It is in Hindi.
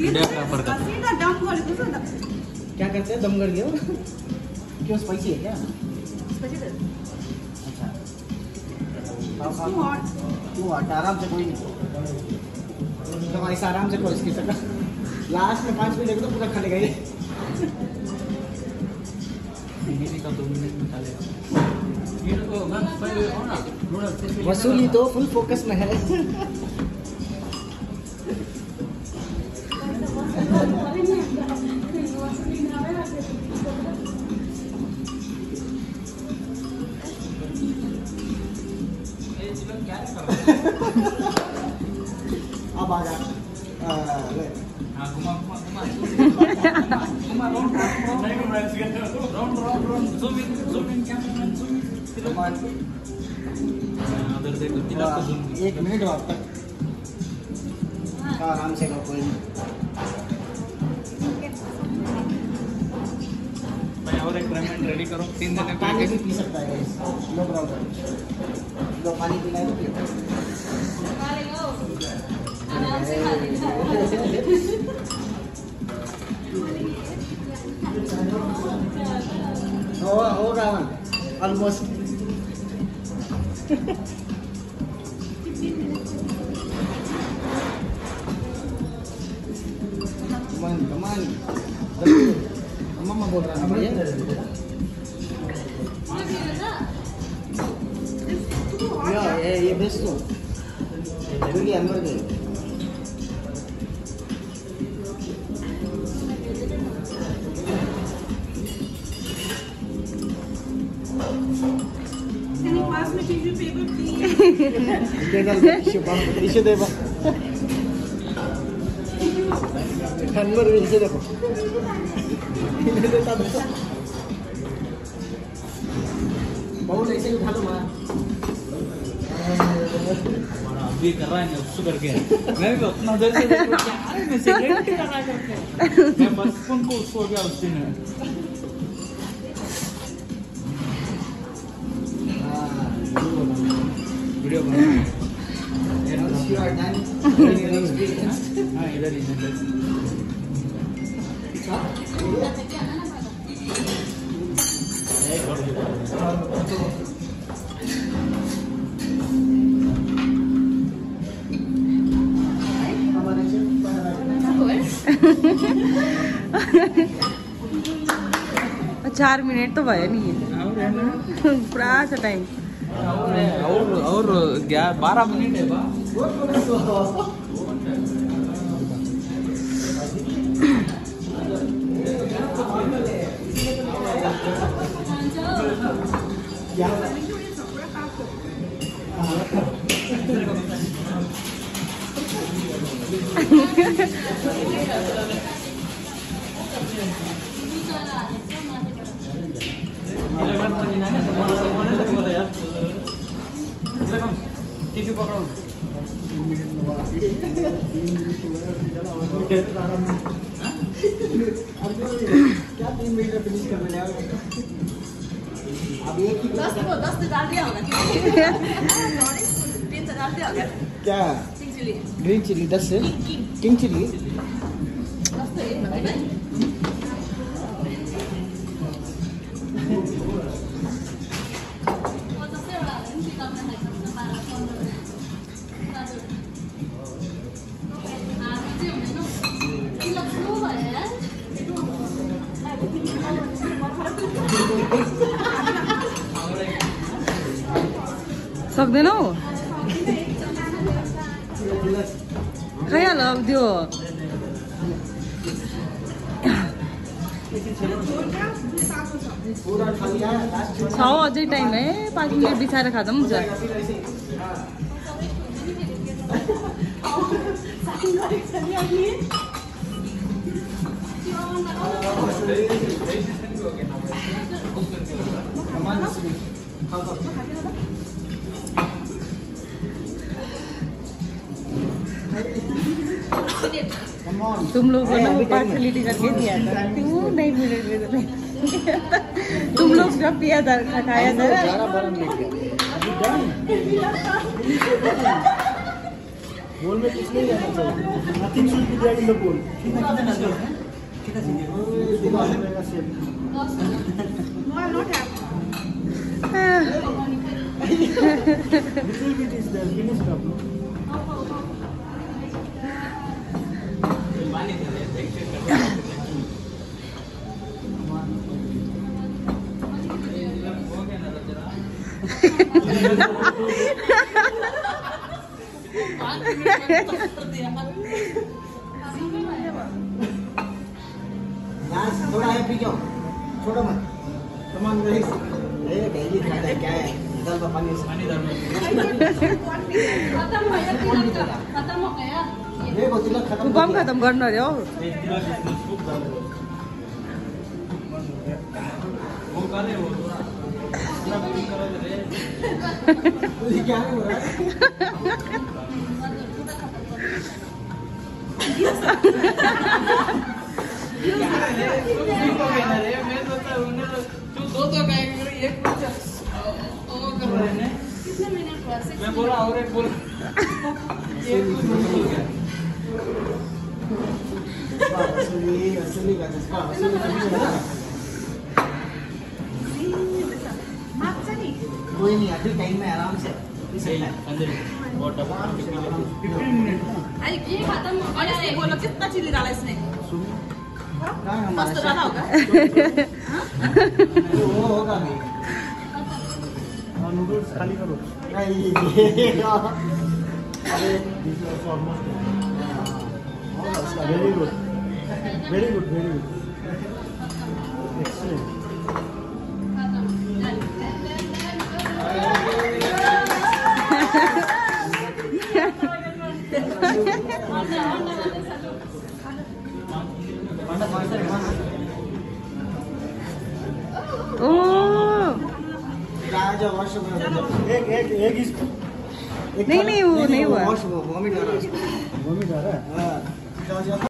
वीडियोग्राफर का क्या करते हैं? दम कर दियो क्यों स्पाइसी है क्या? अच्छा। तू हट आराम से कोई नहीं। तो ऐसा आराम से कोई इसकी सकता लास्ट में पाँच मिनट तो पूरा खा लेगा ये। हिंदी का दो मिनट निकालेगा ये तो मैं पहले ना थोड़ा वसूली तो फुल फोकस में है। हाँ, एक मिनट बाद तक हाँ, आराम से कोई नहीं और एक पेमेंट रेडी करो तीन दिन पानी भी पी सकता है। लो पानी पीना है तो पियो हो होगा ऑलमोस्ट कमान कमान मम्मा बोल रहा है भैया या ये ये बेच दो क्योंकि अंदर गए अभी कर रहा है ना शुगर के मैं भी अपना उधर से मैं। ही कर रहा करके मैं बचपन को उसको गया उस दिन वीडियो बना हाँ इधर ही इधर चार मिनट तो भयो नि पुरा छ टाइम और और ग्यारह बारह मिनट है टिफी पकड़ो। क्या? तीन मिनट में फिनिश करने अब एक ही दस को दस से। डाल दिया होगा तीन से डाल दिया होगा क्या ग्रीन चिली दस किंग चिली सक्दैनौ? खाइहाल त्यो। छ अझै टाइम है पाँच मिनट बिछाएर खाँदा पनि हुन्छ। तुम लोग को ना वो पार्सलिटी करके दिया था तू नहीं मिले तुम लोग जब पिया था खाया था. बोल में कुछ नहीं रहना चाहिए बी देयर इन द बोल कितना कितना चाहिए कितना चाहिए दिमाग में थोड़ा है पी जाओ छोड़ो मत सामान रही डेली खाता है क्या है दाल पानी पानी खत्म भयो तिलक खत्म हो गया। कम खत्म गर्नु अरे हौ तो हो है तू दो दो एक कुछ ओ कर रहे हैं कितने मिनट हुआ? सिक्स मैं बोला और एक बोला। एक कुछ हो गया असली असली का जिसका असली कभी है ना कोई नहीं अभी टाइम में आराम से सही है फिफ्टीन मिनट अरे ये खत्म हो इसने बोलो कितना चिली डाला इसने है तो हमारा डाला होगा वो होगा भी नूडल्स खाली करो। नहीं अरे this is almost very good very good very good excellent ओ राजा वॉशरूम एक एक एक इस नहीं, नहीं, वो नहीं हुआ। वॉश वॉमिट आ रहा है उसको। वॉमिट आ रहा है हाँ, जाओ, जाओ।